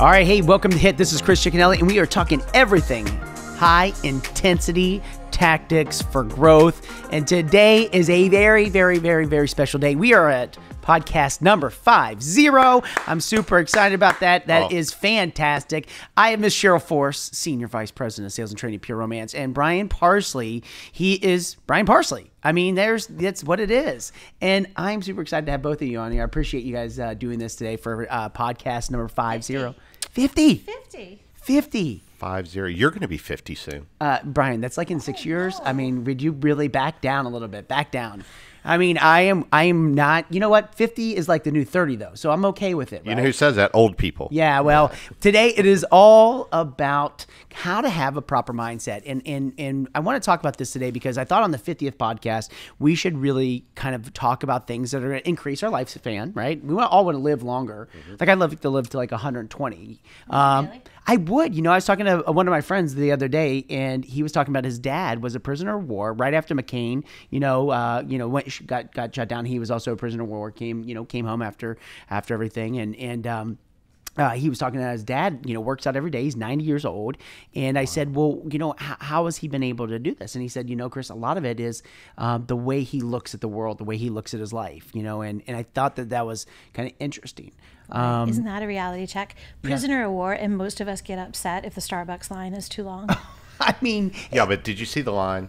All right, hey, welcome to Hit. This is Chris Cicchinelli, and we are talking everything high intensity tactics for growth. And today is a very, very, very, very special day. We are at podcast number five zero. I'm super excited about that. That Oh. is fantastic. I have Miss Cheryl Force, Senior Vice President of Sales and Training, Pure Romance, and Brian Parsley. He is Brian Parsley. I mean, there's that's what it is, and I'm super excited to have both of you on here. I appreciate you guys uh, doing this today for uh, podcast number five zero. 50. 50. 50. Five zero. You're going to be fifty soon. Uh, Brian, that's like in six years. I mean, would you really back down a little bit? Back down. I mean, I am. I am not. You know what? Fifty is like the new thirty, though. So I'm okay with it. You know who says that? Old people. Yeah, well, today it is all about how to have a proper mindset. And and and I want to talk about this today because I thought on the 50th podcast, we should really kind of talk about things that are going to increase our lifespan, right? We all want to live longer. Like I'd love to live to like 120. Um, Really? I would. You know, I was talking to one of my friends the other day, and he was talking about his dad was a prisoner of war right after McCain. You know, uh, you know, went, got got shot down. He was also a prisoner of war. Came, you know, came home after after everything, and and um, uh, he was talking to his dad, you know, works out every day. He's 90 years old. And I said, well, you know, how, how has he been able to do this? And he said, you know, Chris, a lot of it is um, the way he looks at the world, the way he looks at his life, you know, and, and I thought that that was kind of interesting. Um, Isn't that a reality check? Prisoner of war, and most of us get upset if the Starbucks line is too long. I mean, Yeah, but did you see the line?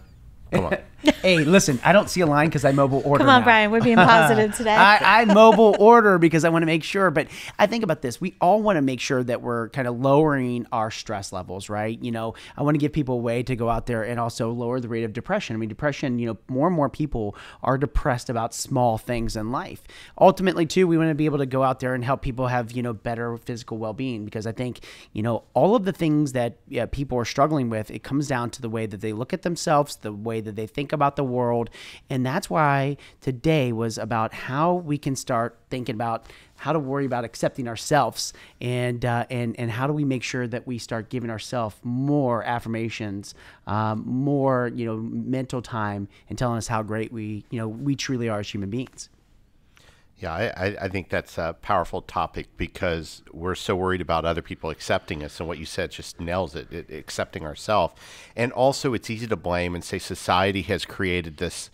Come on. hey, listen, I don't see a line because I mobile order. Come on, now. Brian, we're being positive today. I, I mobile order because I want to make sure. But I think about this. We all want to make sure that we're kind of lowering our stress levels, right? You know, I want to give people a way to go out there and also lower the rate of depression. I mean, depression, you know, more and more people are depressed about small things in life. Ultimately, too, we want to be able to go out there and help people have, you know, better physical well being because I think, you know, all of the things that yeah, people are struggling with, it comes down to the way that they look at themselves, the way that they think about the world. And that's why today was about how we can start thinking about how to worry about accepting ourselves and uh, and and how do we make sure that we start giving ourselves more affirmations, um, more you know mental time, and telling us how great we you know we truly are as human beings. Yeah, I, I, think that's a powerful topic because we're so worried about other people accepting us, and what you said just nails it, it accepting ourselves. And also, it's easy to blame and say society has created this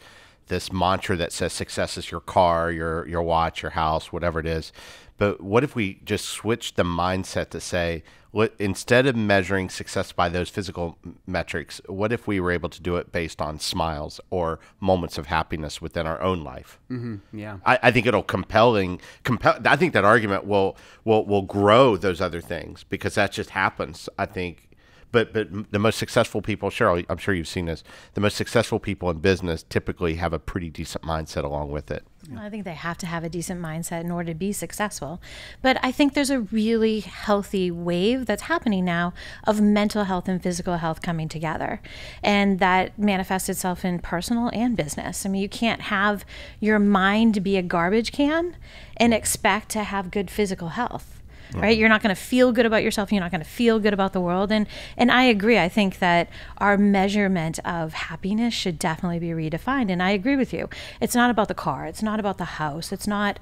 this mantra that says success is your car, your your watch, your house, whatever it is. But what if we just switch the mindset to say, what instead of measuring success by those physical metrics, what if we were able to do it based on smiles or moments of happiness within our own life? Mm-hmm, yeah. I, I think it'll compelling compel. I think that argument will will will grow those other things because that just happens. I think. But but the most successful people, Cheryl, I'm sure you've seen this. The most successful people in business typically have a pretty decent mindset along with it. I think they have to have a decent mindset in order to be successful. But I think there's a really healthy wave that's happening now of mental health and physical health coming together. And that manifests itself in personal and business. I mean, you can't have your mind be a garbage can and expect to have good physical health. Right, you're not going to feel good about yourself. You're not going to feel good about the world, and and I agree. I think that our measurement of happiness should definitely be redefined. And I agree with you. It's not about the car. It's not about the house. It's not.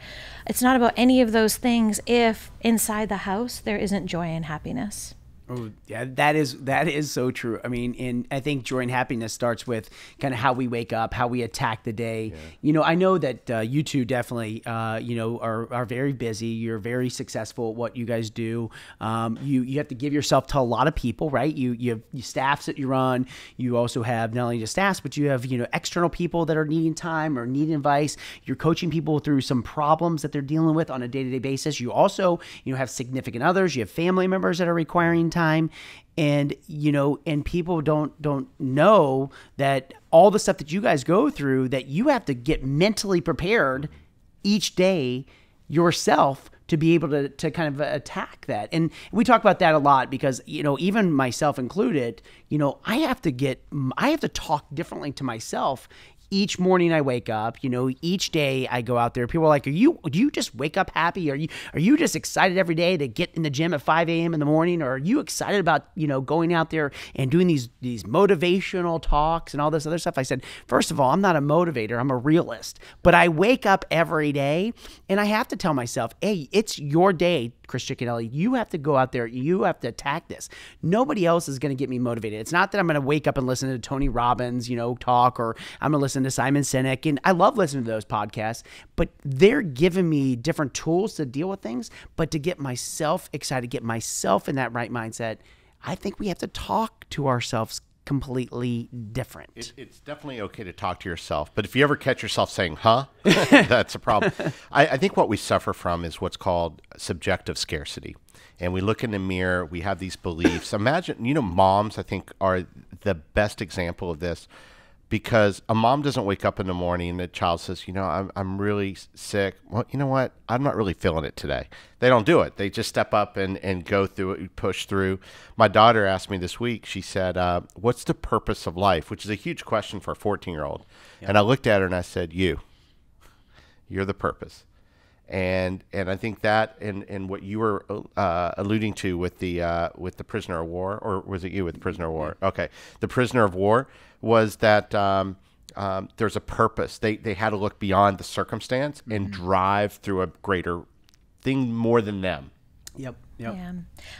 It's not about any of those things. If inside the house there isn't joy and happiness. Oh, yeah, that is that is so true. I mean, and I think joy and happiness starts with kind of how we wake up, how we attack the day. You know, I know that uh, you two definitely, uh, you know, are, are very busy. You're very successful at what you guys do. Um, you you have to give yourself to a lot of people, right? You you have you staffs that you run. You also have not only just staffs, but you have you know external people that are needing time or needing advice. You're coaching people through some problems that they're dealing with on a day to day basis. You also you know have significant others. You have family members that are requiring time and you know and people don't don't know that all the stuff that you guys go through that you have to get mentally prepared each day yourself to be able to, to kind of attack that. And we talk about that a lot because you know even myself included you know i have to get i have to talk differently to myself each morning I wake up, you know, each day I go out there. People are like, "Are you? Do you just wake up happy? Are you? Are you just excited every day to get in the gym at 5 a.m. in the morning? Or are you excited about you know going out there and doing these these motivational talks and all this other stuff?" I said, first of all, I'm not a motivator. I'm a realist. But I wake up every day and I have to tell myself, "Hey, it's your day Chris Cicchinelli, you have to go out there, you have to attack this. Nobody else is going to get me motivated. It's not that I'm going to wake up and listen to Tony Robbins, you know, talk, or I'm going to listen to Simon Sinek. And I love listening to those podcasts, but they're giving me different tools to deal with things. But to get myself excited, get myself in that right mindset, I think we have to talk to ourselves completely different. It, it's definitely okay to talk to yourself, but if you ever catch yourself saying "huh," that's a problem. I, I think what we suffer from is what's called subjective scarcity, and we look in the mirror. We have these beliefs. Imagine, you know, moms. I think are the best example of this because a mom doesn't wake up in the morning and the child says, you know, I'm, I'm really sick. Well, you know what? I'm not really feeling it today. They don't do it. They just step up and, and go through it, push through. My daughter asked me this week, she said, uh, what's the purpose of life? Which is a huge question for a 14 year old. And I looked at her and I said, you, you're the purpose. And and I think that and, and what you were uh, alluding to with the uh, with the prisoner of war, or was it you with the prisoner of war? Okay, the prisoner of war was that um, um, there's a purpose. They they had to look beyond the circumstance and drive through a greater thing more than them. Yep. Yep. Yeah.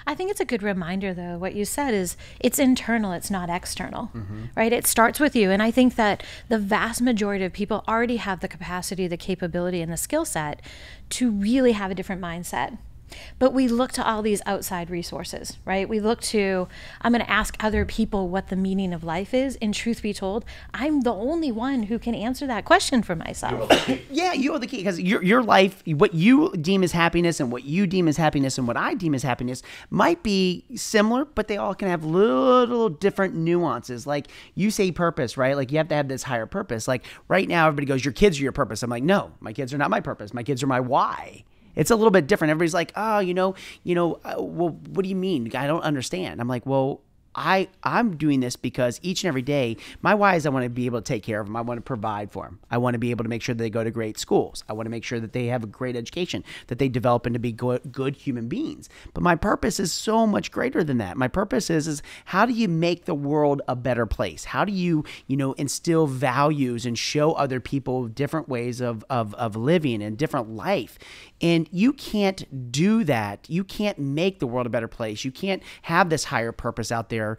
I think it's a good reminder, though. What you said is it's internal, it's not external, mm-hmm. right? It starts with you. And I think that the vast majority of people already have the capacity, the capability, and the skill set to really have a different mindset. But we look to all these outside resources, right? We look to, I'm going to ask other people what the meaning of life is. And truth be told, I'm the only one who can answer that question for myself. Yeah, you are the key because your your life, what you deem as happiness and what you deem as happiness and what I deem as happiness might be similar, but they all can have little different nuances. Like you say purpose, right? Like you have to have this higher purpose. Like right now, everybody goes, "Your kids are your purpose." I'm like, no, my kids are not my purpose. My kids are my why. It's a little bit different. Everybody's like, oh, you know, you know, uh, well, what do you mean? I don't understand. I'm like, well, I I'm doing this because each and every day, my why is I want to be able to take care of them. I want to provide for them. I want to be able to make sure that they go to great schools. I want to make sure that they have a great education, that they develop into be good, good human beings. But my purpose is so much greater than that. My purpose is is how do you make the world a better place? How do you you know instill values and show other people different ways of of of living and different life? And you can't do that. You can't make the world a better place. You can't have this higher purpose out there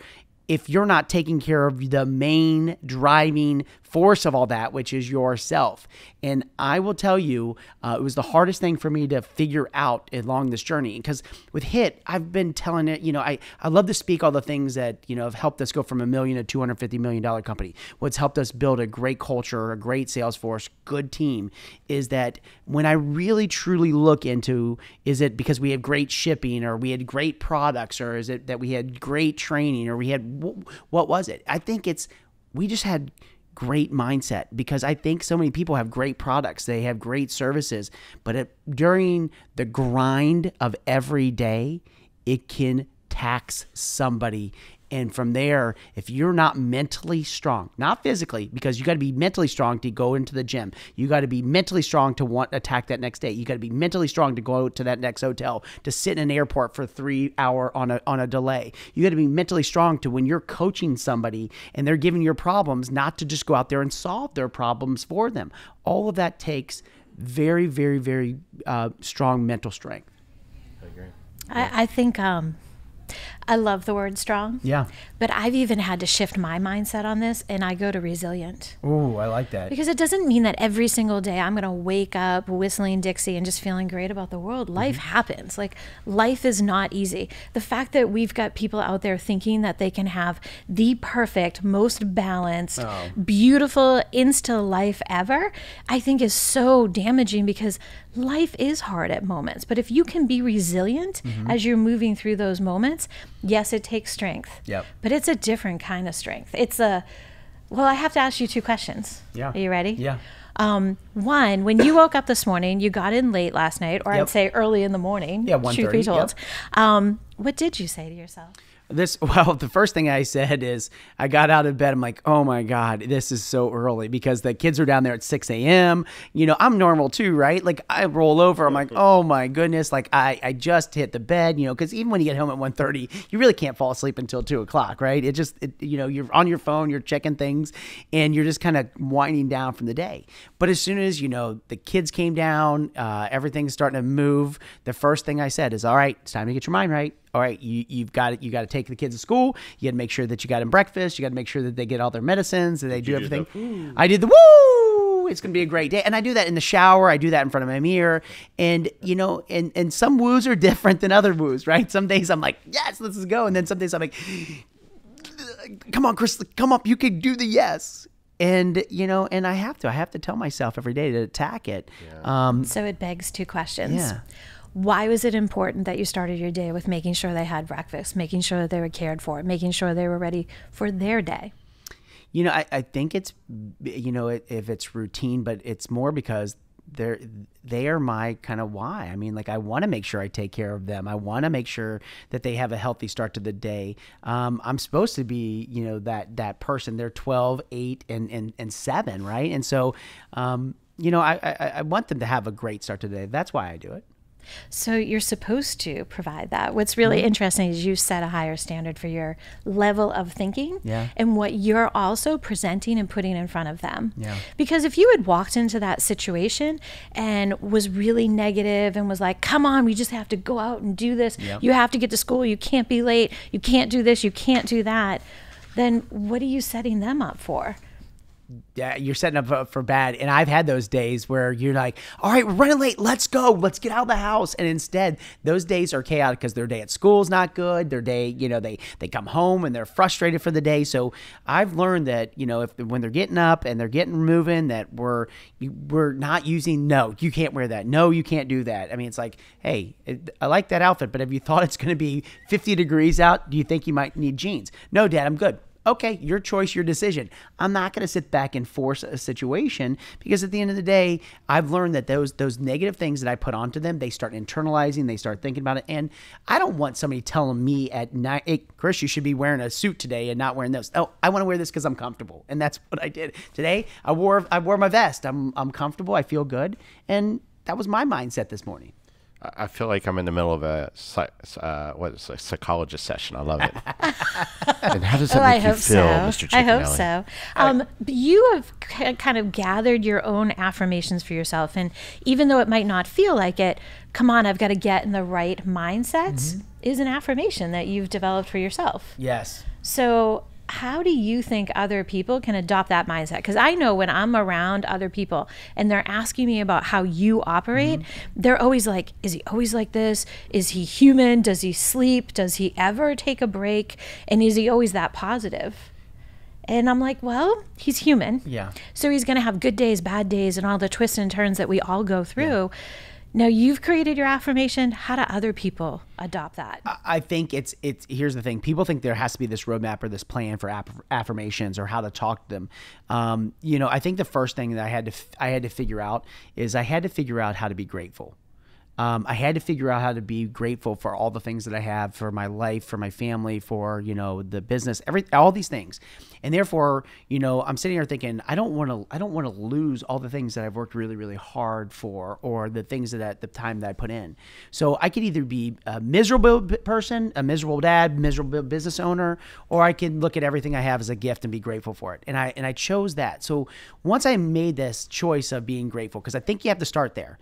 if you're not taking care of the main driving force of all that, which is yourself. And I will tell you, uh, it was the hardest thing for me to figure out along this journey. Because with HIT, I've been telling it, you know, I, I love to speak all the things that, you know, have helped us go from a million to $250 million company. What's helped us build a great culture, a great sales force, good team is that when I really truly look into is it because we had great shipping or we had great products or is it that we had great training or we had, what was it? I think it's, we just had great mindset because I think so many people have great products, they have great services, but it, during the grind of every day, it can tax somebody. And from there, if you're not mentally strong, not physically, because you got to be mentally strong to go into the gym. You got to be mentally strong to want attack that next day. You got to be mentally strong to go to that next hotel, to sit in an airport for three hour on a on a delay. You got to be mentally strong to when you're coaching somebody and they're giving your problems, not to just go out there and solve their problems for them. All of that takes very, very, very uh, strong mental strength. I, agree. I think um, I love the word strong. Yeah. But I've even had to shift my mindset on this, and I go to resilient. Oh, I like that. Because it doesn't mean that every single day I'm going to wake up whistling Dixie and just feeling great about the world. Mm-hmm. Life happens. Like, life is not easy. The fact that we've got people out there thinking that they can have the perfect, most balanced, oh. beautiful, insta life ever, I think is so damaging because life is hard at moments. But if you can be resilient mm-hmm. as you're moving through those moments, yes, it takes strength. Yep. But it's a different kind of strength. It's a, well, I have to ask you two questions. Yeah. Are you ready? Yeah. Um, one, when you woke up this morning, you got in late last night, or Yep. I'd say early in the morning. Yeah, Truth be 1:30, told. Um, what did you say to yourself? This well, the first thing I said is I got out of bed. I'm like, oh my god, this is so early because the kids are down there at 6 a.m. You know, I'm normal too, right? Like I roll over. I'm like, oh my goodness, like I I just hit the bed. You know, because even when you get home at 1:30, you really can't fall asleep until two o'clock, right? It just it, you know you're on your phone, you're checking things, and you're just kind of winding down from the day. But as soon as you know the kids came down, uh, everything's starting to move. The first thing I said is, all right, it's time to get your mind right all right, you, you've got it. You got to take the kids to school. You got to make sure that you got them breakfast. You got to make sure that they get all their medicines and they do everything. The, I did the woo. It's going to be a great day. And I do that in the shower. I do that in front of my mirror. And, you know, and, and some woos are different than other woos, right? Some days I'm like, yes, let's go. And then some days I'm like, come on, Chris, come up. You can do the yes and you know and i have to i have to tell myself every day to attack it yeah. um, so it begs two questions yeah why was it important that you started your day with making sure they had breakfast, making sure that they were cared for, making sure they were ready for their day? You know, I, I think it's, you know, if it's routine, but it's more because they're they are my kind of why. I mean, like I want to make sure I take care of them. I want to make sure that they have a healthy start to the day. Um, I'm supposed to be, you know, that that person. They're 12, 8, and and, and 7, right? And so, um, you know, I, I I want them to have a great start to the day. That's why I do it. So you're supposed to provide that. What's really mm-hmm. interesting is you set a higher standard for your level of thinking yeah. and what you're also presenting and putting in front of them. Yeah. Because if you had walked into that situation and was really negative and was like, come on, we just have to go out and do this. Yep. You have to get to school. You can't be late. You can't do this. You can't do that. Then what are you setting them up for? You're setting up for bad. And I've had those days where you're like, all right, we're running late. Let's go. Let's get out of the house. And instead, those days are chaotic because their day at school is not good. Their day, you know, they, they come home and they're frustrated for the day. So I've learned that, you know, if when they're getting up and they're getting moving, that we're, we're not using, no, you can't wear that. No, you can't do that. I mean, it's like, hey, I like that outfit, but have you thought it's going to be 50 degrees out? Do you think you might need jeans? No, dad, I'm good okay, your choice, your decision. I'm not going to sit back and force a situation because at the end of the day, I've learned that those those negative things that I put onto them, they start internalizing, they start thinking about it, and I don't want somebody telling me at night, "Hey, Chris, you should be wearing a suit today and not wearing this." Oh, I want to wear this because I'm comfortable, and that's what I did today. I wore I wore my vest. I'm I'm comfortable. I feel good, and that was my mindset this morning. I feel like I'm in the middle of a uh, what is a psychologist session. I love it. and how does that oh, make I you feel, so. Mr. I hope so. Um, you have kind of gathered your own affirmations for yourself, and even though it might not feel like it, come on, I've got to get in the right mindset. Mm-hmm. Is an affirmation that you've developed for yourself. Yes. So how do you think other people can adopt that mindset? Because I know when I'm around other people and they're asking me about how you operate, mm-hmm. they're always like, is he always like this? Is he human? Does he sleep? Does he ever take a break? And is he always that positive? And I'm like, well, he's human. Yeah. So he's going to have good days, bad days, and all the twists and turns that we all go through. Yeah. Now you've created your affirmation. How do other people adopt that? I think it's it's here's the thing. People think there has to be this roadmap or this plan for aff- affirmations or how to talk to them. Um, you know, I think the first thing that I had to I had to figure out is I had to figure out how to be grateful. Um, I had to figure out how to be grateful for all the things that I have for my life, for my family, for you know the business, every all these things, and therefore you know I'm sitting here thinking I don't want to I don't want to lose all the things that I've worked really really hard for or the things that at the time that I put in. So I could either be a miserable person, a miserable dad, miserable business owner, or I can look at everything I have as a gift and be grateful for it. And I and I chose that. So once I made this choice of being grateful, because I think you have to start there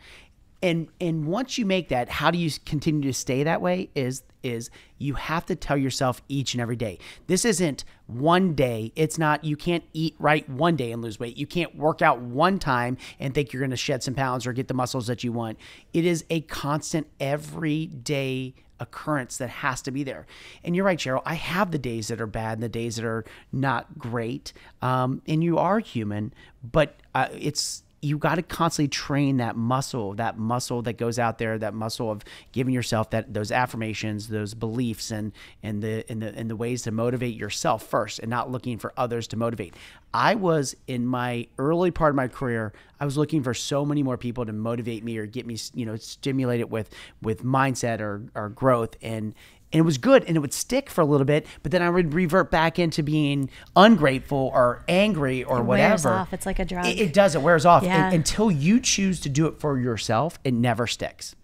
and and once you make that how do you continue to stay that way is is you have to tell yourself each and every day this isn't one day it's not you can't eat right one day and lose weight you can't work out one time and think you're going to shed some pounds or get the muscles that you want it is a constant everyday occurrence that has to be there. And you're right, Cheryl. I have the days that are bad and the days that are not great. Um, and you are human, but uh, it's you got to constantly train that muscle, that muscle that goes out there, that muscle of giving yourself that those affirmations, those beliefs, and and the and the and the ways to motivate yourself first, and not looking for others to motivate. I was in my early part of my career, I was looking for so many more people to motivate me or get me, you know, stimulated with with mindset or or growth, and and it was good and it would stick for a little bit, but then I would revert back into being ungrateful or angry or whatever. It whatever. wears off. It's like a drug. It, it does. It wears off Yeah. And- until you choose to do it for yourself. It never sticks.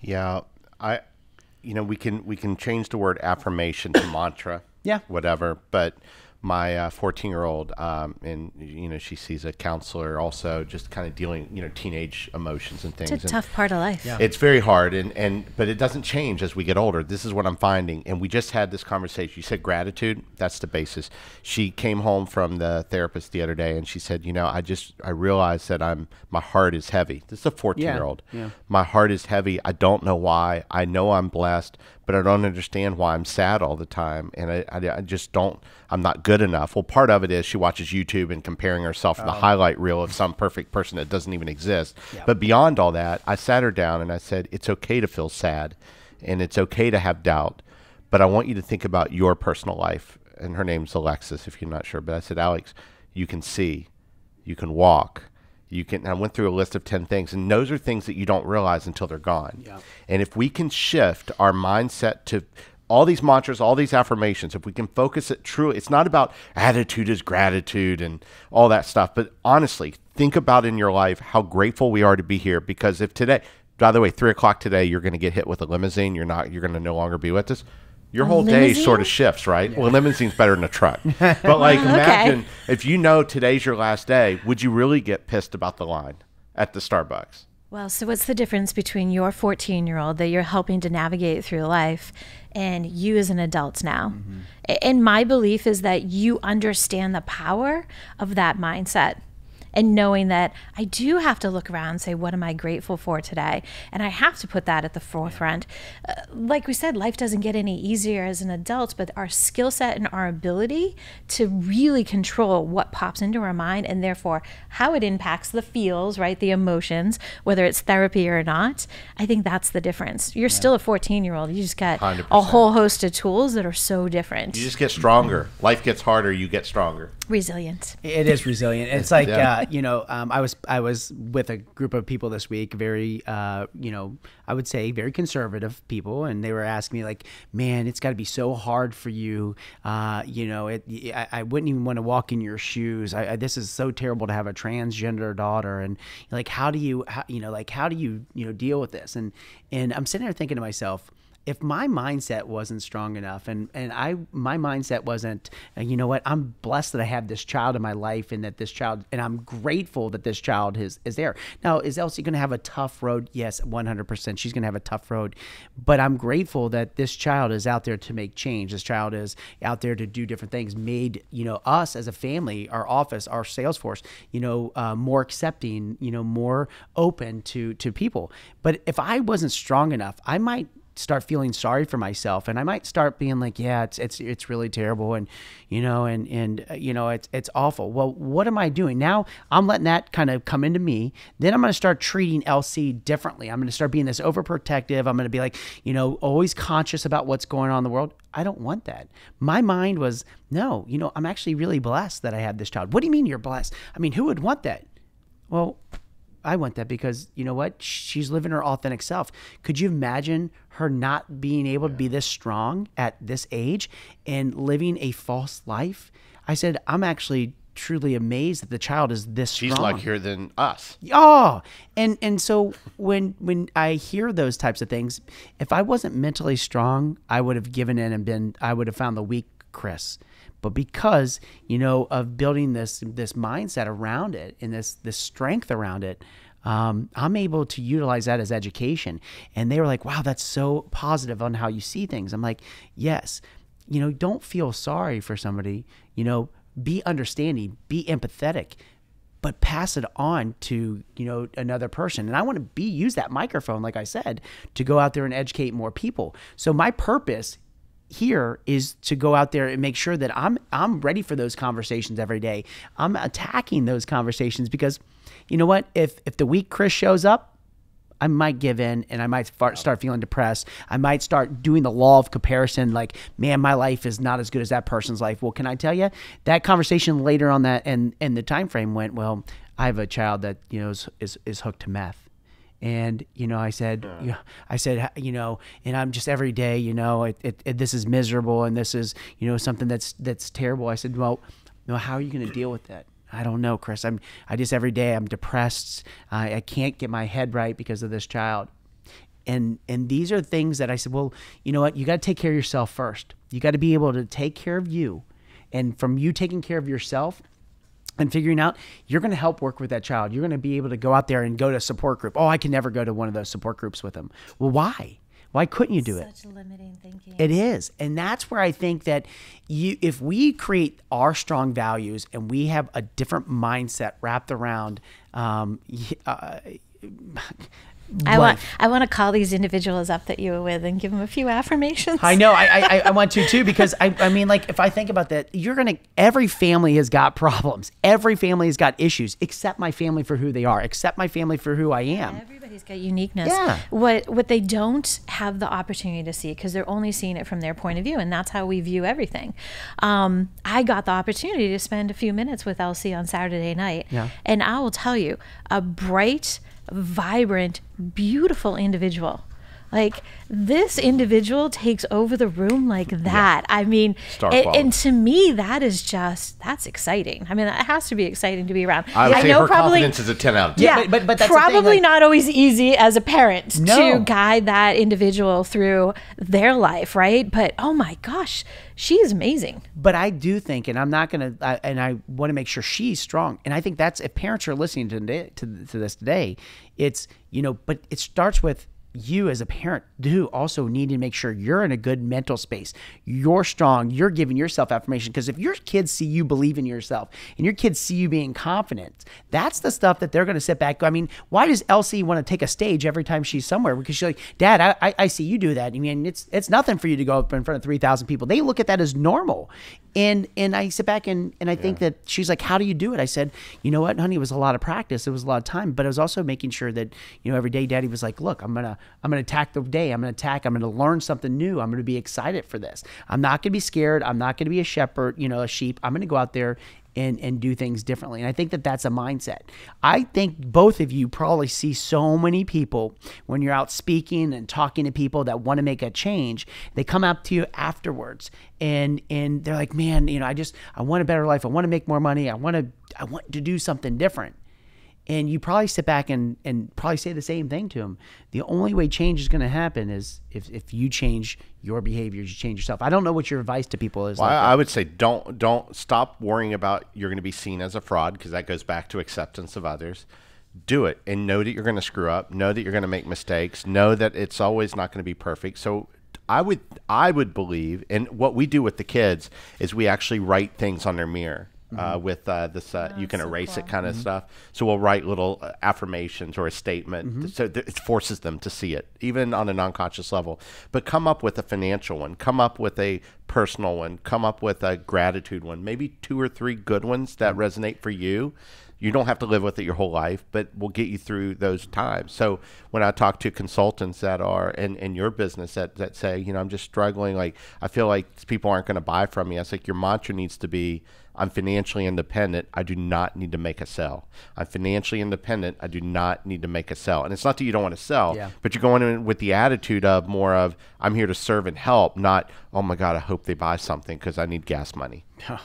Yeah, I, you know, we can we can change the word affirmation to mantra. Yeah. whatever. But my fourteen year old, um, and you know, she sees a counselor also, just kind of dealing, you know, teenage emotions and things. It's a and tough part of life. Yeah. It's very hard, and and but it doesn't change as we get older. This is what I'm finding, and we just had this conversation. You said gratitude. That's the basis. She came home from the therapist the other day, and she said, you know, I just I realized that I'm my heart is heavy. This is a 14 year old. yeah. My heart is heavy. I don't know why. I know I'm blessed, but I don't understand why I'm sad all the time, and I I, I just don't. I'm not good enough. Well, part of it is she watches YouTube and comparing herself to the oh. highlight reel of some perfect person that doesn't even exist. But beyond all that, I sat her down and I said, It's okay to feel sad and it's okay to have doubt, but I want you to think about your personal life. And her name's Alexis, if you're not sure. But I said, Alex, you can see, you can walk. You can. I went through a list of ten things, and those are things that you don't realize until they're gone. Yeah. And if we can shift our mindset to all these mantras, all these affirmations, if we can focus it truly, it's not about attitude is gratitude and all that stuff. But honestly, think about in your life how grateful we are to be here. Because if today, by the way, three o'clock today, you're going to get hit with a limousine, you're not, you're going to no longer be with us. Your whole day sort of shifts, right? Well, a limousine's better than a truck. But like, imagine if you know today's your last day, would you really get pissed about the line at the Starbucks? Well, so what's the difference between your 14 year old that you're helping to navigate through life and you as an adult now? Mm-hmm. A- And my belief is that you understand the power of that mindset and knowing that I do have to look around and say, what am I grateful for today? And I have to put that at the forefront. Uh, like we said, life doesn't get any easier as an adult, but our skill set and our ability to really control what pops into our mind and therefore how it impacts the feels, right? The emotions, whether it's therapy or not. I think that's the difference. You're still a 14 year old. You just got a 100%. whole host of tools that are so different. You just get stronger. Life gets harder, you get stronger. Resilient. It is resilient. It's like Yeah. uh, you know, um, I was I was with a group of people this week, very uh, you know, I would say very conservative people, and they were asking me like, "Man, it's got to be so hard for you. Uh, you know, it. I, I wouldn't even want to walk in your shoes. I, I, this is so terrible to have a transgender daughter, and like, how do you, how, you know, like, how do you, you know, deal with this?" And and I'm sitting there thinking to myself if my mindset wasn't strong enough and and I my mindset wasn't uh, you know what I'm blessed that I have this child in my life and that this child and I'm grateful that this child is is there. Now is Elsie going to have a tough road? Yes, 100%. She's going to have a tough road. But I'm grateful that this child is out there to make change. This child is out there to do different things. Made, you know, us as a family, our office, our sales force, you know, uh, more accepting, you know, more open to to people. But if I wasn't strong enough, I might start feeling sorry for myself and I might start being like yeah it's it's it's really terrible and you know and and uh, you know it's it's awful. Well what am I doing? Now I'm letting that kind of come into me. Then I'm going to start treating Elsie differently. I'm going to start being this overprotective. I'm going to be like you know always conscious about what's going on in the world. I don't want that. My mind was no you know I'm actually really blessed that I had this child. What do you mean you're blessed? I mean who would want that? Well I want that because you know what? She's living her authentic self. Could you imagine her not being able to be this strong at this age and living a false life? I said, I'm actually truly amazed that the child is this She's strong. luckier than us. Oh, and and so when when I hear those types of things, if I wasn't mentally strong, I would have given in and been. I would have found the weak Chris. But because you know of building this this mindset around it and this this strength around it, um, I'm able to utilize that as education. And they were like, "Wow, that's so positive on how you see things." I'm like, "Yes." You know, don't feel sorry for somebody. You know, be understanding, be empathetic but pass it on to you know another person and i want to be use that microphone like i said to go out there and educate more people so my purpose here is to go out there and make sure that i'm i'm ready for those conversations every day i'm attacking those conversations because you know what if if the weak chris shows up I might give in and I might start start feeling depressed. I might start doing the law of comparison like, man, my life is not as good as that person's life. Well, can I tell you that conversation later on that and and the time frame went, well, I have a child that, you know, is is, is hooked to meth. And you know, I said, yeah, I said, you know, and I'm just every day, you know, it, it, it, this is miserable, and this is, you know, something that's that's terrible. I said, well, you know, how are you going to deal with that? I don't know, Chris. I'm, I just every day I'm depressed. I, I can't get my head right because of this child. And and these are things that I said, well, you know what? You got to take care of yourself first. You got to be able to take care of you, and from you taking care of yourself, and figuring out you're going to help work with that child. You're going to be able to go out there and go to a support group. Oh, I can never go to one of those support groups with them. Well, why? Why couldn't you do Such it? Such limiting thinking. It is. And that's where I think that you if we create our strong values and we have a different mindset wrapped around um, uh, I want. I want to call these individuals up that you were with and give them a few affirmations. I know. I, I I want to too because I I mean like if I think about that, you're gonna. Every family has got problems. Every family has got issues, except my family for who they are, except my family for who I am. Everybody's got uniqueness. Yeah. What what they don't have the opportunity to see because they're only seeing it from their point of view, and that's how we view everything. Um, I got the opportunity to spend a few minutes with Elsie on Saturday night, Yeah. and I will tell you, a bright, vibrant, beautiful individual. Like this individual takes over the room like that. I mean, Star and, and to me, that is just that's exciting. I mean, it has to be exciting to be around. I would say know her probably confidence is a 10 out of 10. Yeah, but- but- but that's the thing, probably like- not always easy as a parent No. to guide that individual through their life, right? But oh my gosh, she is amazing. But I do think, and I'm not going to, and I want to make sure she's strong. And I think that's if parents are listening to to, to this today, it's you know, but it starts with you as a parent do also need to make sure you're in a good mental space. You're strong. You're giving yourself affirmation because if your kids see you believe in yourself and your kids see you being confident, that's the stuff that they're going to sit back. I mean, why does Elsie want to take a stage every time she's somewhere? Because she's like, Dad, I, I, see you do that. I mean, it's it's nothing for you to go up in front of three thousand people. They look at that as normal. And and I sit back and and I think that she's like, How do you do it? I said, You know what, honey, it was a lot of practice. It was a lot of time, but I was also making sure that you know every day, Daddy was like, Look, I'm gonna I'm gonna attack the day. I'm gonna attack. I'm gonna learn something new. I'm gonna be excited for this. I'm not gonna be scared. I'm not gonna be a shepherd. You know, a sheep. I'm gonna go out there and and do things differently. And I think that that's a mindset. I think both of you probably see so many people when you're out speaking and talking to people that want to make a change. They come up to you afterwards and and they're like, "Man, you know, I just I want a better life. I want to make more money. I want to I want to do something different." And you probably sit back and, and probably say the same thing to them. The only way change is going to happen is if, if you change your behaviors, you change yourself. I don't know what your advice to people is. Well, like I, I would say don't don't stop worrying about you're going to be seen as a fraud because that goes back to acceptance of others. Do it and know that you're going to screw up. Know that you're going to make mistakes. Know that it's always not going to be perfect. So I would I would believe, and what we do with the kids is we actually write things on their mirror. Uh, with uh, this, uh, you can so erase it cool. kind of stuff. So we'll write little uh, affirmations or a statement. So th- it forces them to see it, even on an unconscious level. But come up with a financial one. Come up with a personal one. Come up with a gratitude one. Maybe two or three good ones that resonate for you. You don't have to live with it your whole life, but will get you through those times. So when I talk to consultants that are in, in your business that, that say, you know, I'm just struggling, like I feel like people aren't going to buy from me. I was like, your mantra needs to be, I'm financially independent. I do not need to make a sell. I'm financially independent. I do not need to make a sell. And it's not that you don't want to sell, Yeah. but you're going in with the attitude of more of, I'm here to serve and help, not, oh my God, I hope they buy something because I need gas money.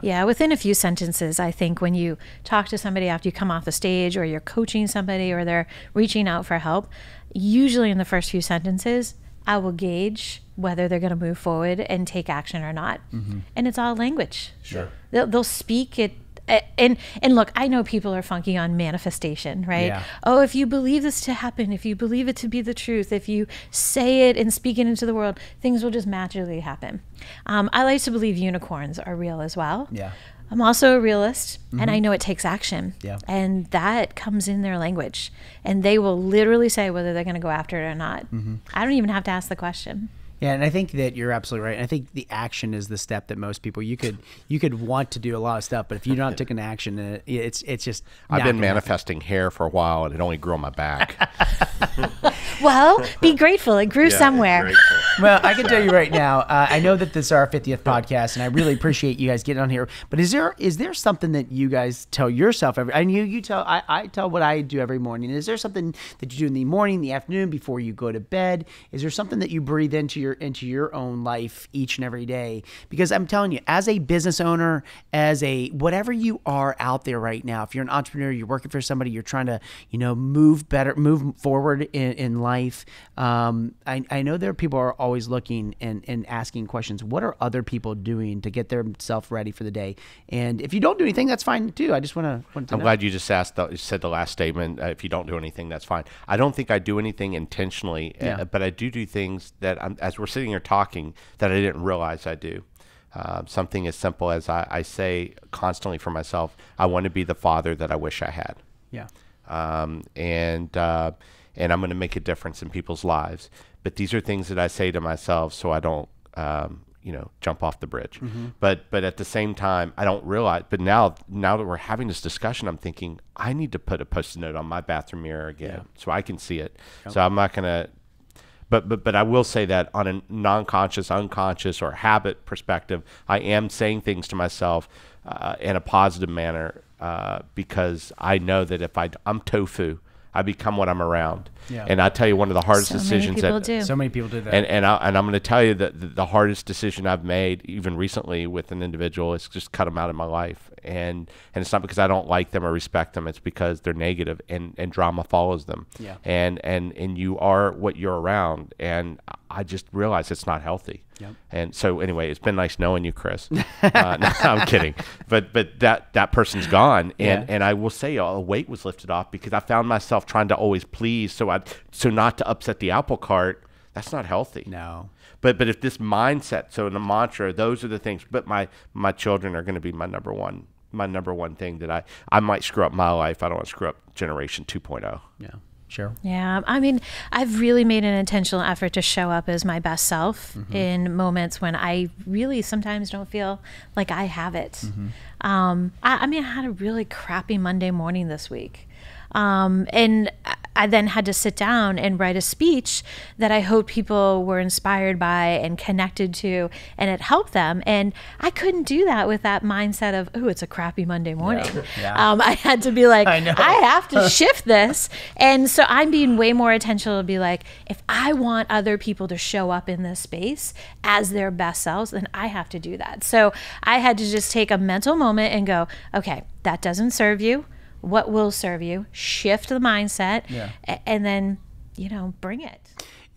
Yeah, within a few sentences, I think when you talk to somebody after you come off the stage or you're coaching somebody or they're reaching out for help, usually in the first few sentences, I will gauge whether they're going to move forward and take action or not. Mm-hmm. And it's all language. Sure. They'll, they'll speak it. And and look, I know people are funky on manifestation, right? Yeah. Oh, if you believe this to happen, if you believe it to be the truth, if you say it and speak it into the world, things will just magically happen. Um, I like to believe unicorns are real as well. Yeah. I'm also a realist, and I mm-hmm. know it takes action. Yeah. And that comes in their language. And they will literally say whether they're going to go after it or not. Mm-hmm. I don't even have to ask the question. Yeah, and I think that you're absolutely right. And I think the action is the step that most people you could you could want to do a lot of stuff, but if you're not taking action, uh, it's it's just. I've been gonna happen. manifesting hair for a while, and it only grew on my back. Well, be grateful. It grew somewhere. Well, I can tell you right now. Uh, I know that this is our 50th podcast, and I really appreciate you guys getting on here. But is there is there something that you guys tell yourself every? And you you tell I, I tell what I do every morning. Is there something that you do in the morning, the afternoon, before you go to bed? Is there something that you breathe into your into your own life each and every day? Because I'm telling you, as a business owner, as a whatever you are out there right now, if you're an entrepreneur, you're working for somebody, you're trying to you know move better, move forward in, in life. Um, I, I know there are people are always looking and, and asking questions. What are other people doing to get themselves ready for the day? And if you don't do anything, that's fine too. I just want to. I'm know. glad you just asked. The, said the last statement. Uh, if you don't do anything, that's fine. I don't think I do anything intentionally, uh, but I do do things that, I'm, as we're sitting here talking, that I didn't realize I do. Uh, something as simple as I, I say constantly for myself, I want to be the father that I wish I had. Yeah. um, and uh, and I'm going to make a difference in people's lives. But these are things that I say to myself so I don't, um, you know, jump off the bridge. But but at the same time, I don't realize. But now now that we're having this discussion, I'm thinking I need to put a post-it note on my bathroom mirror again so I can see it. So I'm not going to. But, but but I will say that on a non-conscious, unconscious, or habit perspective, I am saying things to myself uh, in a positive manner uh, because I know that if I I'm tofu, I become what I'm around. Yeah. And I tell you, one of the hardest So many decisions people that do. So many people do that. and and, I, and I'm going to tell you that the, the hardest decision I've made, even recently with an individual, is just cut them out of my life. And and it's not because I don't like them or respect them. It's because they're negative and and drama follows them. Yeah. And and and you are what you're around. And I just realized it's not healthy. Yep. And so anyway, it's been nice knowing you, Chris. uh, no, I'm kidding. But but that that person's gone, and Yeah. and I will say a weight was lifted off because I found myself trying to always please, so I so not to upset the apple cart. That's not healthy. no. But but if this mindset, so in the mantra, those are the things. But my my children are going to be my number one my number one thing that I I might screw up my life. I don't want to screw up generation oh. 2.0. Yeah. Sure. Yeah, I mean, I've really made an intentional effort to show up as my best self in moments when I really sometimes don't feel like I have it. Um, I, I mean, I had a really crappy Monday morning this week. Um, and I- then had to sit down and write a speech that I hope people were inspired by and connected to, and it helped them. And I couldn't do that with that mindset of, oh, it's a crappy Monday morning. Yeah. Um, I had to be like, I. I have to shift this. And so I'm being way more intentional to be like, if I want other people to show up in this space as their best selves, then I have to do that. So I had to just take a mental moment and go, okay, that doesn't serve you. What will serve you? Shift the mindset Yeah. and then, you know, bring it.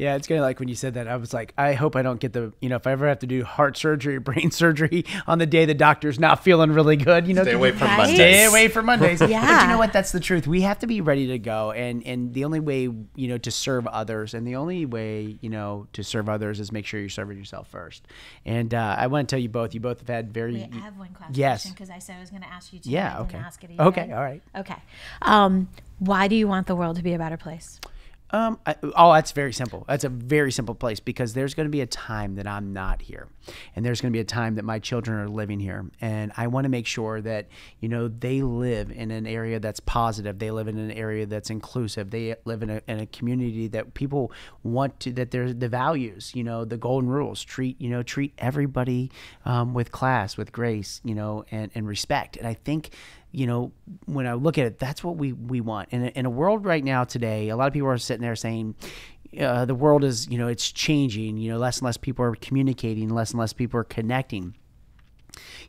Yeah, it's kind of like when you said that. I was like, I hope I don't get the, you know, if I ever have to do heart surgery or brain surgery on the day the doctor's not feeling really good, you know, Stay away from Right? Mondays. Stay away from Mondays. Yeah. But you know what? That's the truth. We have to be ready to go, and and the only way, you know, to serve others, and the only way, you know, to serve others is make sure you're serving yourself first. And uh, I want to tell you both. You both have had very. Wait, I have one question Yes. because I said I was going to ask you to. Yeah, okay. Ask it. Are Okay, all right. Okay. Um, why do you want the world to be a better place? Um, I, oh, that's very simple. That's a very simple place because there's going to be a time that I'm not here, and there's going to be a time that my children are living here, and I want to make sure that you know they live in an area that's positive. They live in an area that's inclusive. They live in a, in a community that people want to that there's the values. You know, the golden rules. Treat you know treat everybody um, with class, with grace. You know, and and respect. And I think you know, when I look at it, that's what we, we want. In a, in a world right now today, a lot of people are sitting there saying, uh, the world is, you know, it's changing. You know, less and less people are communicating, less and less people are connecting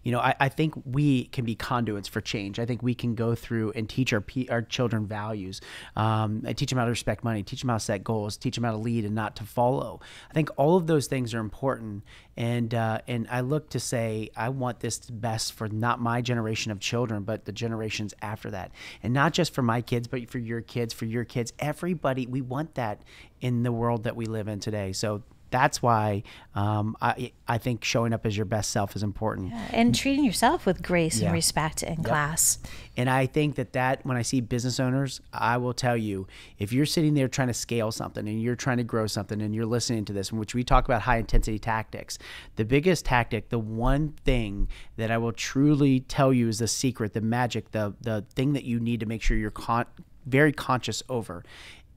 you know, I, I think we can be conduits for change. I think we can go through and teach our our children values. Um, I teach them how to respect money, teach them how to set goals, teach them how to lead and not to follow. I think all of those things are important. And uh, and I look to say I want this best for not my generation of children, but the generations after that, and not just for my kids, but for your kids, for your kids, everybody. We want that in the world that we live in today. So that's why um, I I think showing up as your best self is important. And treating yourself with grace Yeah. and respect in class. And I think that that when I see business owners, I will tell you if you're sitting there trying to scale something and you're trying to grow something and you're listening to this, in which we talk about high intensity tactics, the biggest tactic, the one thing that I will truly tell you is the secret, the magic, the the thing that you need to make sure you're con- very conscious over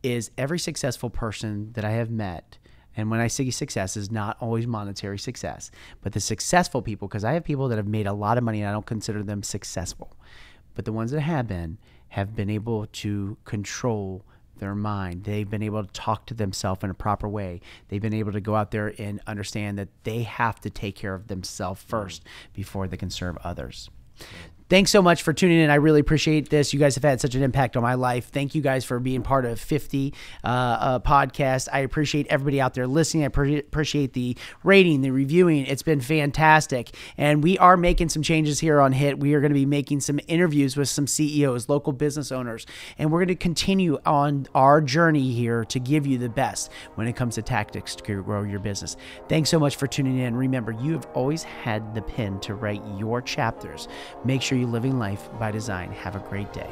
is every successful person that I have met and when I say success is not always monetary success, but the successful people, because I have people that have made a lot of money and I don't consider them successful. But the ones that have been have been able to control their mind. They've been able to talk to themselves in a proper way. They've been able to go out there and understand that they have to take care of themselves first before they can serve others. Thanks so much for tuning in. I really appreciate this. You guys have had such an impact on my life. Thank you guys for being part of 50 uh, uh, podcast. I appreciate everybody out there listening. I pre- appreciate the rating, the reviewing. It's been fantastic. And we are making some changes here on HIT. We are going to be making some interviews with some CEOs, local business owners, and we're going to continue on our journey here to give you the best when it comes to tactics to grow your business. Thanks so much for tuning in. Remember, you have always had the pen to write your chapters. Make sure you're living life by design. Have a great day.